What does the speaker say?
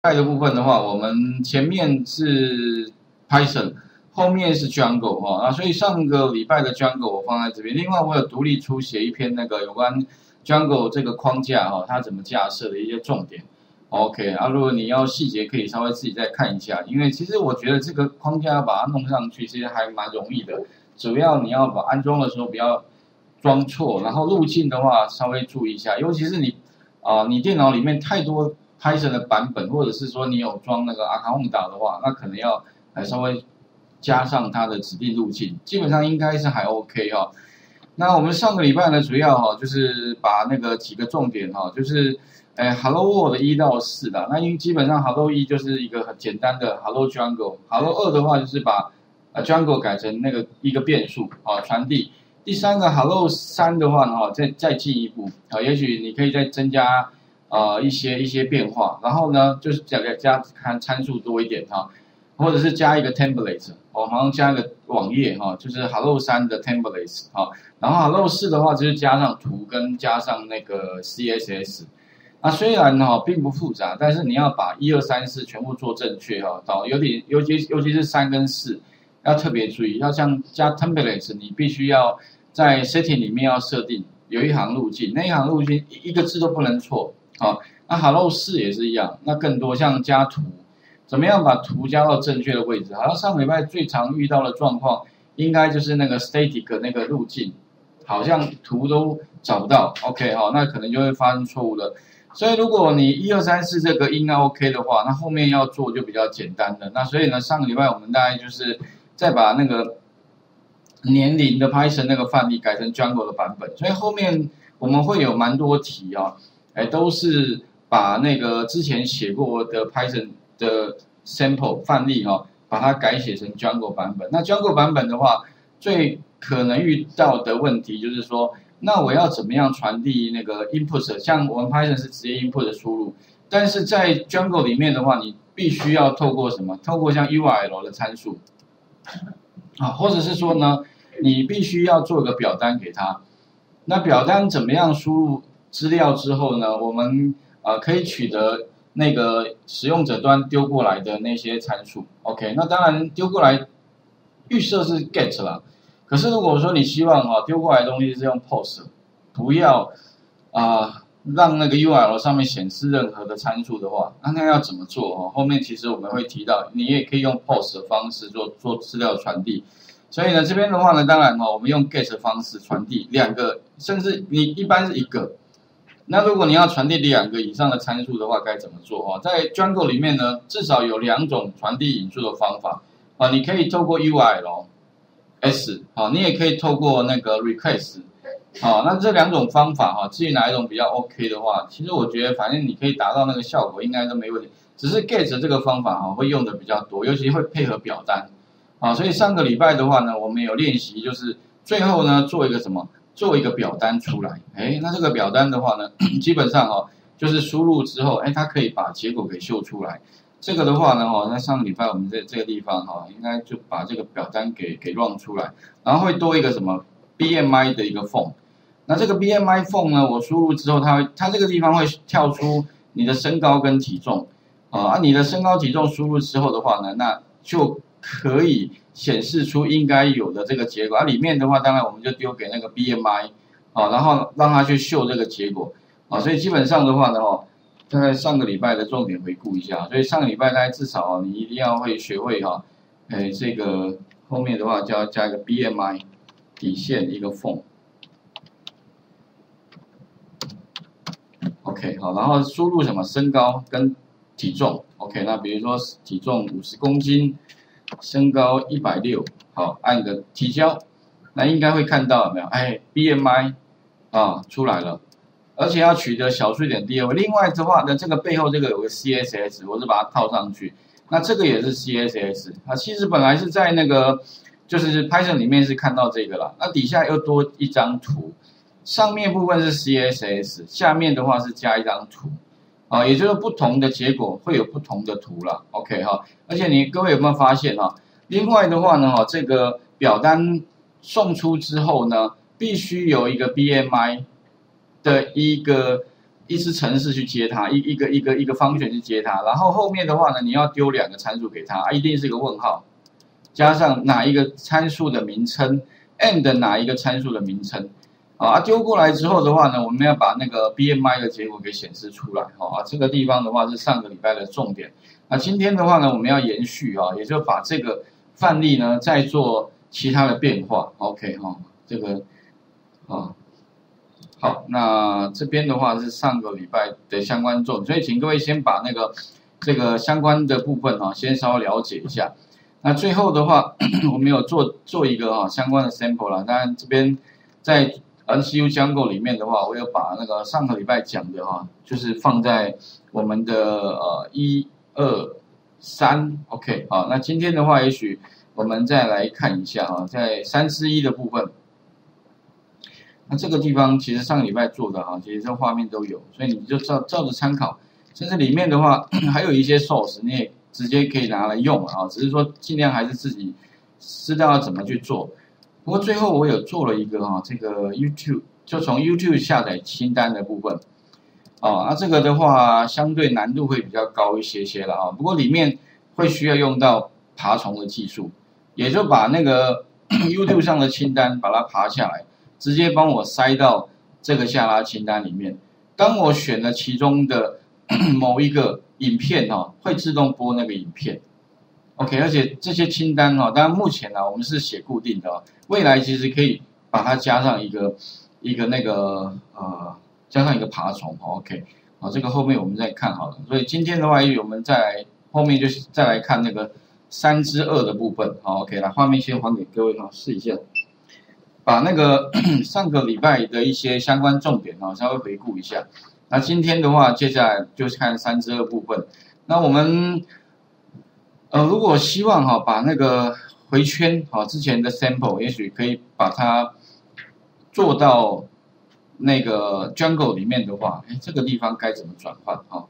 带的部分的话，我们前面是 Python，后面是 Django 哈啊，所以上个礼拜的 Django 我放在这边。另外，我有独立出写一篇那个有关 Django 这个框架哈，它怎么架设的一些重点。OK 啊，如果你要细节，可以稍微自己再看一下，因为其实我觉得这个框架把它弄上去，其实还蛮容易的。主要你要把安装的时候不要装错，然后路径的话稍微注意一下，尤其是你啊，你电脑里面太多 Python 的版本，或者是说你有装那个 a c o u n t 的话，那可能要来稍微加上它的指定路径，基本上应该是还 OK 哈。那我们上个礼拜呢，主要哈就是把那个几个重点哈，就是。哎，Hello World 一到四的，那因为基本上 Hello 一就是一个很简单的 Hello Jungle，Hello 二的话就是把呃 Jungle 改成那个一个变数啊传递。第三个 Hello 三的话呢，哈，再再进一步啊，也许你可以再增加啊一些一些变化，然后呢就是加加看参数多一点哈，或者是加一个 Template，我好像加一个网页哈，就是 Hello 三的 Templates 啊，然后 Hello 四的话就是加上图跟加上那个 CSS。那虽然哈并不复杂，但是你要把一二三四全部做正确哈，到有点尤其尤其是三跟四要特别注意，要像加 templates，你必须要在 setting 里面要设定有一行路径，那一行路径一一个字都不能错好。那 hello 四也是一样，那更多像加图，怎么样把图加到正确的位置？好像上个礼拜最常遇到的状况，应该就是那个 static 那个路径，好像图都找不到，OK 好，那可能就会发生错误了。所以，如果你一二三四这个应该 OK 的话，那后面要做就比较简单的。那所以呢，上个礼拜我们大概就是再把那个年龄的 Python 那个范例改成 Jungle 的版本。所以后面我们会有蛮多题啊，哎，都是把那个之前写过的 Python 的 sample 范例哈，把它改写成 Django 版本。那 Django 版本的话，最可能遇到的问题就是说。那我要怎么样传递那个 input？像我们 Python 是直接 input 的输入，但是在 Django 里面的话，你必须要透过什么？透过像 URL 的参数啊，或者是说呢，你必须要做个表单给他。那表单怎么样输入资料之后呢？我们啊可以取得那个使用者端丢过来的那些参数。OK，那当然丢过来预设是 get 啦。可是如果说你希望哈丢过来的东西是用 post，不要啊让那个 URL 上面显示任何的参数的话，那那要怎么做哈？后面其实我们会提到，你也可以用 post 的方式做做资料传递。所以呢这边的话呢，当然哈我们用 get 方式传递两个，甚至你一般是一个。那如果你要传递两个以上的参数的话，该怎么做哈？在 Django 里面呢，至少有两种传递引数的方法啊，你可以透过 URL。S 好，你也可以透过那个 request 好，那这两种方法哈，至于哪一种比较 OK 的话，其实我觉得反正你可以达到那个效果，应该都没问题。只是 get 这个方法哈，会用的比较多，尤其会配合表单啊。所以上个礼拜的话呢，我们有练习，就是最后呢做一个什么，做一个表单出来。哎，那这个表单的话呢，基本上哈，就是输入之后，哎，它可以把结果给秀出来。这个的话呢，哈，那上个礼拜我们在这个地方哈，应该就把这个表单给给 run 出来，然后会多一个什么 BMI 的一个 form。那这个 BMI form 呢，我输入之后，它会它这个地方会跳出你的身高跟体重啊，你的身高体重输入之后的话呢，那就可以显示出应该有的这个结果。啊，里面的话，当然我们就丢给那个 BMI 啊，然后让它去秀这个结果。啊，所以基本上的话呢，哦，大概上个礼拜的重点回顾一下，所以上个礼拜大家至少你一定要会学会哈，哎，这个后面的话就要加一个 BMI 底线一个缝，OK 好，然后输入什么？身高跟体重，OK 那比如说体重五十公斤，身高一百六，好按个提交，那应该会看到有没有？哎，BMI 啊出来了。而且要取得小数点第二位。另外的话呢，这个背后这个有个 CSS，我是把它套上去。那这个也是 CSS 啊。其实本来是在那个就是 Python 里面是看到这个了。那底下又多一张图，上面部分是 CSS，下面的话是加一张图啊。也就是不同的结果会有不同的图了。OK 哈。而且你各位有没有发现哈？另外的话呢哈，这个表单送出之后呢，必须有一个 BMI。的一个一次程式去接它，一一个一个一个方选去接它，然后后面的话呢，你要丢两个参数给它，啊，一定是一个问号，加上哪一个参数的名称，and 哪一个参数的名称，啊，丢过来之后的话呢，我们要把那个 BMI 的结果给显示出来，啊，这个地方的话是上个礼拜的重点，那今天的话呢，我们要延续啊，也就把这个范例呢再做其他的变化，OK 哈，这个，啊。好，那这边的话是上个礼拜的相关重点，所以请各位先把那个这个相关的部分哈，先稍微了解一下。那最后的话，我们有做做一个哈相关的 sample 了。当然这边在 NCU Jungle 里面的话，我有把那个上个礼拜讲的哈，就是放在我们的呃一二三，OK 好，那今天的话，也许我们再来看一下哈，在三之一的部分。那这个地方其实上个礼拜做的哈，其实这画面都有，所以你就照照着参考。甚至里面的话 还有一些 source，你也直接可以拿来用啊。只是说尽量还是自己知道要怎么去做。不过最后我有做了一个哈，这个 YouTube 就从 YouTube 下载清单的部分。哦，那这个的话相对难度会比较高一些些了啊。不过里面会需要用到爬虫的技术，也就把那个 YouTube 上的清单把它爬下来。直接帮我塞到这个下拉清单里面。当我选了其中的 某一个影片哦，会自动播那个影片。OK，而且这些清单哈，当然目前呢我们是写固定的，未来其实可以把它加上一个一个那个呃，加上一个爬虫。OK，好，这个后面我们再看好了。所以今天的话，我们再来后面就是再来看那个三之二的部分。好，OK，来画面先还给各位哈，试一下。把那个 上个礼拜的一些相关重点哦，稍微回顾一下。那今天的话，接下来就是看三之二部分。那我们呃，如果希望哈，把那个回圈哈之前的 sample，也许可以把它做到那个 jungle 里面的话，哎，这个地方该怎么转换哈？